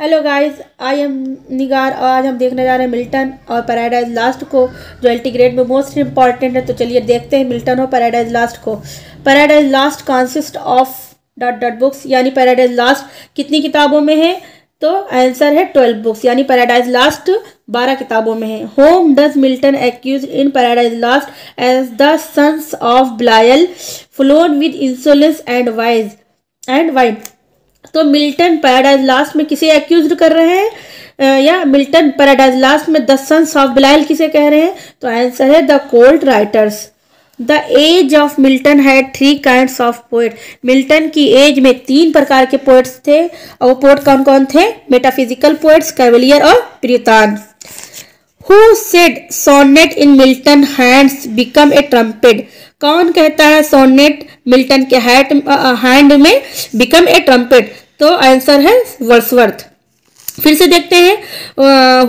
Hello guys I am Nigar और आज हम देखने जा रहे हैं मिल्टन और पैराडाइज लास्ट को, जो एल्टीग्रेड में मोस्ट इंपॉर्टेंट है। तो चलिए देखते हैं मिल्टन और पैराडाइज लास्ट को। Paradise Lost consist of dot dot books यानी पैराडाइज लास्ट कितनी किताबों में है? तो आंसर है ट्वेल्व बुक्स यानी पैराडाइज लास्ट बारह किताबों में है। Whom does Milton accuse in Paradise Lost as the sons of Belial flown with insolence and wine and wide तो मिल्टन पैराडाइज लास्ट में किसे एक्यूज कर रहे हैं? या मिल्टन पैराडाइज लास्ट में द सन्स ऑफ़ बिलाइल किसे कह रहे हैं? तो आंसर है the cold writers. The age of Milton had three kind of poet. Milton की एज में तीन प्रकार के पोएट्स थे। और वो पोएट कौन कौन थे? मेटाफिजिकल पोइट्स कैवलियर और Puritan who said sonnet in Milton hands become a trumpet कौन कहता है सोनेट मिल्टन के हैट हैंड में बिकम ए ट्रम्पेट तो आंसर है वर्सवर्थ फिर से देखते हैं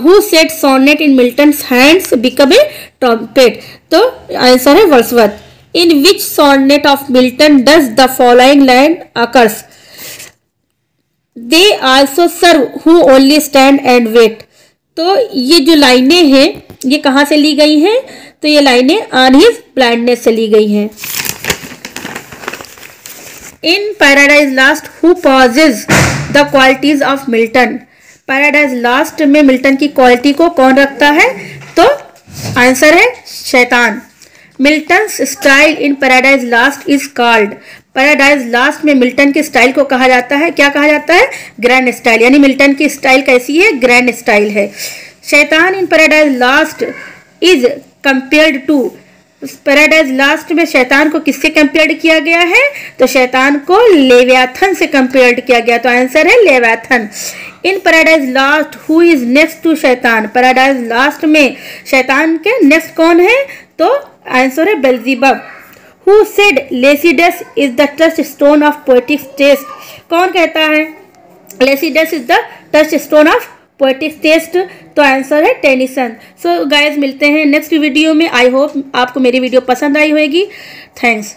who said sonnet in Milton hands become a trumpet तो आंसर है Wordsworth in which sonnet of Milton does the following line occurs they also serve who only stand and wait तो ये जो लाइनें हैं, ये कहाँ से ली गई हैं? तो ये लाइनें ऑन हिज ब्लाइंडनेस से ली गई हैं। In Paradise Lost who possess the qualities of Milton? Paradise Lost में मिल्टन की क्वालिटी को कौन रखता है? तो आंसर है शैतान। Milton style in Paradise Lost is called Paradise Lost में मिल्टन के स्टाइल को कहा जाता है। क्या कहा जाता है? ग्रैंड स्टाइल यानी मिल्टन की स्टाइल कैसी है? ग्रैंड स्टाइल है। शैतान in Paradise Lost is compared to Paradise Lost में शैतान को किससे कंपेयर किया गया है? तो शैतान को लेव्याथन से कंपेयर किया गया। तो आंसर है Leviathan in Paradise Lost who is next to शैतान? पैराडाइज लास्ट में शैतान के नेक्स्ट कौन है? तो आंसर है Beelzebub who said Lycidas is the touchstone of poetic taste कौन कहता है? Lycidas is the touchstone of poetic taste तो आंसर है टेनिसन सो गाइज़ मिलते हैं नेक्स्ट वीडियो में. आई होप आपको मेरी वीडियो पसंद आई होगी. थैंक्स